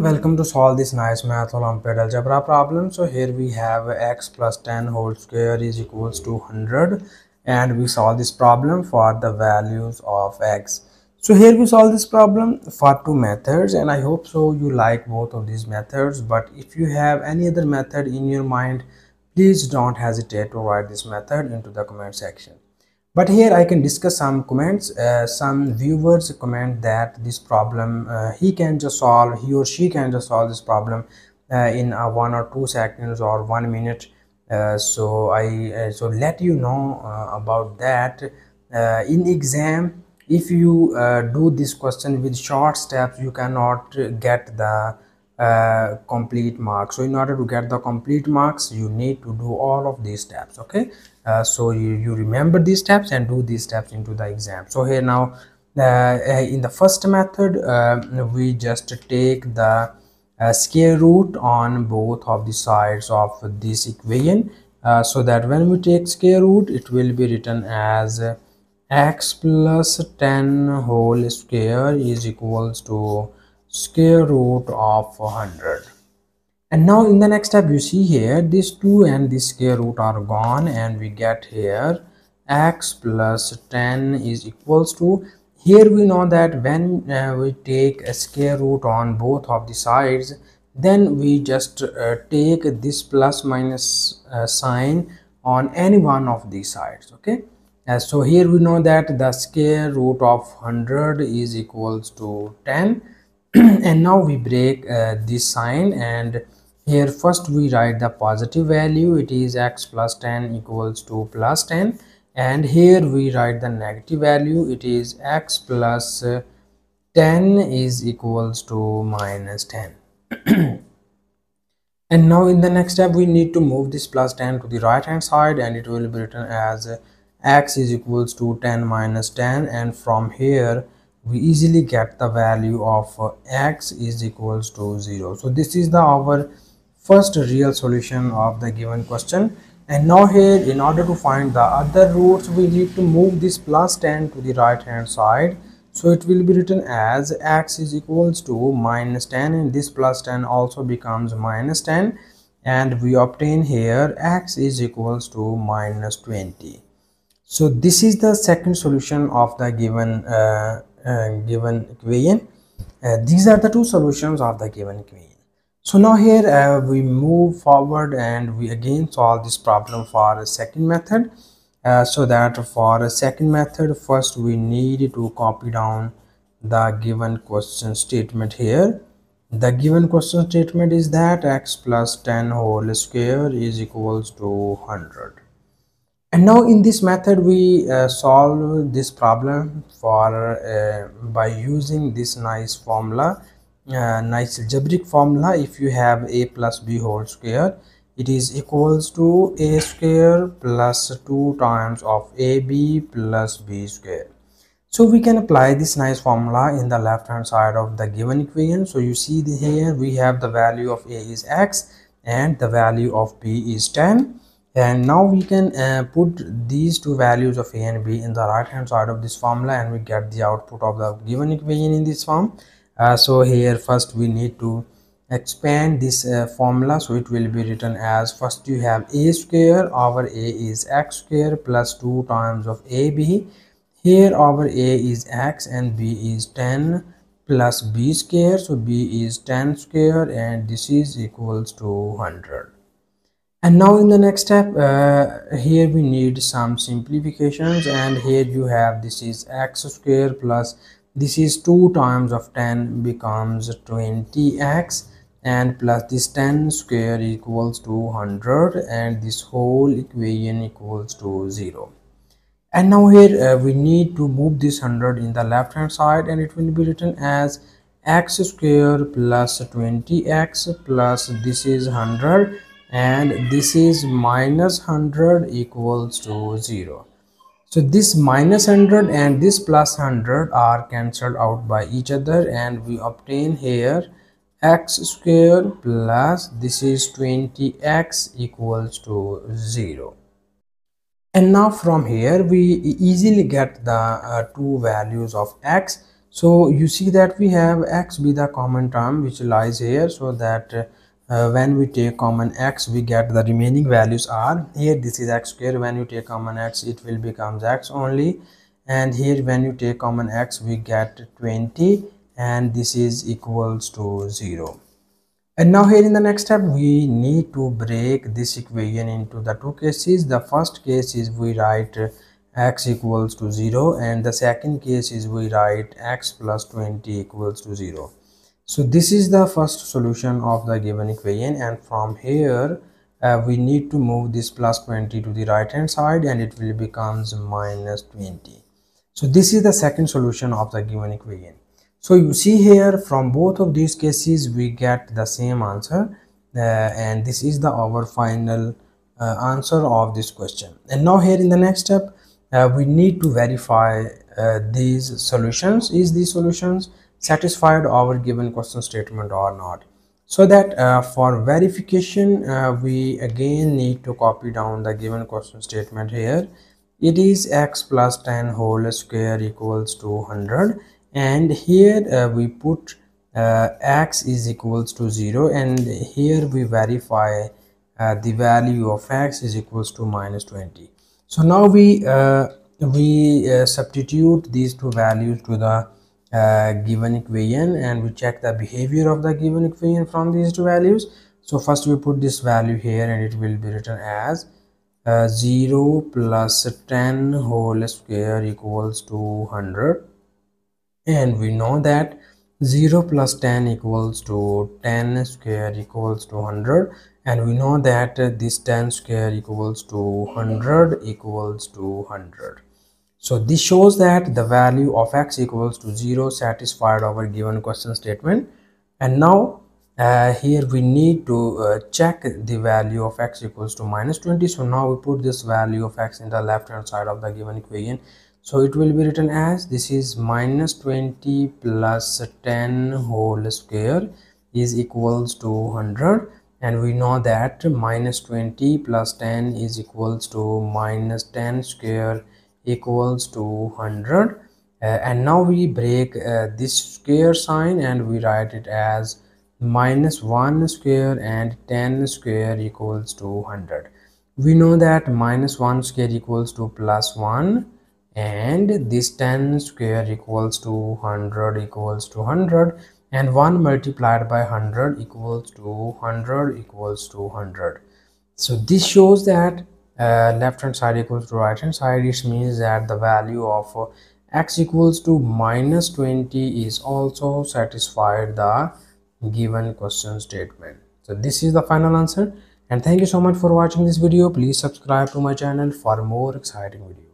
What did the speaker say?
Welcome to solve this nice math olympiad algebra problem. So here we have x plus 10 whole square is equals to 100 and we solve this problem for the values of x. So here we solve this problem for two methods and I hope so you like both of these methods but if you have any other method in your mind please don't hesitate to write this method into the comment section but here i can discuss some comments uh, some viewers comment that this problem uh, he can just solve he or she can just solve this problem uh, in one or two seconds or one minute. Uh, so i uh, so let you know about that. In exam if you do this question with short steps you cannot get the uh, complete marks. So in order to get the complete marks you need to do all of these steps okay? Uh, so you, you remember these steps and do these steps into the exam. So here now uh, uh in the first method uh, we just take the uh, square root on both of the sides of this equation. So that when we take square root it will be written as x plus 10 whole square is equals to square root of 100 and now in the next step you see here this 2 and this square root are gone and we get here x plus 10 is equals to here we know that when uh, we take a square root on both of the sides then we just uh, take this plus minus uh, sign on any one of these sides okay? Uh, so here we know that the square root of 100 is equals to 10 and now we break uh, this sign and here first we write the positive value. It is x plus 10 equals to plus 10 and here we write the negative value. It is x plus, uh, 10 is equals to minus 10 and now in the next step we need to move this plus 10 to the right hand side and it will be written as uh, x is equals to 10 minus 10 and from here we easily get the value of uh, x is equals to 0 so this is the our first real solution of the given question. And now here in order to find the other roots we need to move this plus 10 to the right hand side. So it will be written as x is equals to minus 10 and this plus 10 also becomes minus 10 and we obtain here x is equals to minus 20 so this is the second solution of the given uh, given equation. Uh, these are the two solutions of the given equation. So now here uh, we move forward and we again solve this problem for a second method. Uh, so that for a second method first we need to copy down the given question statement here. The given question statement is that x plus 10 whole square is equals to 100 and now in this method we uh, solve this problem for uh, by using this nice formula uh, nice algebraic formula. If you have a plus b whole square it is equals to a square plus 2 times of ab plus b square. So we can apply this nice formula in the left hand side of the given equation. So you see here we have the value of a is x and the value of b is 10 and now we can uh, put these two values of a and b in the right hand side of this formula and we get the output of the given equation in this form. Uh, so here first we need to expand this uh, formula. So it will be written as first you have a square over a is x square plus 2 times of ab here over a is x and b is 10 plus b square. So b is 10 square and this is equals to 100 and now in the next step uh, here we need some simplifications and here you have this is x square plus this is 2 times of 10 becomes 20x and plus this 10 square equals to 100 and this whole equation equals to 0 and now here uh, we need to move this 100 in the left hand side and it will be written as x square plus 20x plus this is 100 and this is minus 100 equals to 0 so this minus 100 and this plus 100 are cancelled out by each other and we obtain here x square plus this is 20x equals to 0 and now from here we easily get the uh, two values of x. So you see that we have x be the common term which lies here so that uh, Uh, when we take common x we get the remaining values are here this is x square when you take common x it will becomes x only. And here when you take common x we get 20 and this is equals to 0 and now here in the next step we need to break this equation into the two cases. The first case is we write x equals to 0 and the second case is we write x plus 20 equals to 0 so this is the first solution of the given equation and from here uh, we need to move this plus 20 to the right hand side and it will becomes minus 20 so this is the second solution of the given equation so you see here from both of these cases we get the same answer uh, and this is the our final uh, answer of this question. And now here in the next step uh, we need to verify uh, these solutions. Is these solutions satisfied our given question statement or not. So that uh, for verification uh, we again need to copy down the given question statement here. It is x plus 10 whole square equals to 100 and here uh, we put uh, x is equals to 0 and here we verify uh, the value of x is equals to minus 20 so now we uh, we substitute these two values to the uh, given equation and we check the behavior of the given equation from these two values. So first we put this value here and it will be written as 0 plus 10 whole square equals to 100 and we know that 0 plus 10 equals to 10 square equals to 100 and we know that this 10 square equals to 100 equals to 100 so this shows that the value of x equals to 0 satisfied our given question statement. And now uh, here we need to uh, check the value of x equals to minus 20 so now we put this value of x in the left hand side of the given equation. So it will be written as this is minus 20 plus 10 whole square is equals to 100 and we know that minus 20 plus 10 is equals to minus 10 square equals to 100 uh, and now we break uh, this square sign and we write it as minus 1 square and 10 square equals to 100 we know that minus 1 square equals to plus 1 and this 10 square equals to 100 equals to 100 and 1 multiplied by 100 equals to 100 equals to 100 so this shows that uh, left hand side equals to right hand side it means that the value of uh, x equals to minus 20 is also satisfied the given question statement. So this is the final answer. And thank you so much for watching this video. Please subscribe to my channel for more exciting videos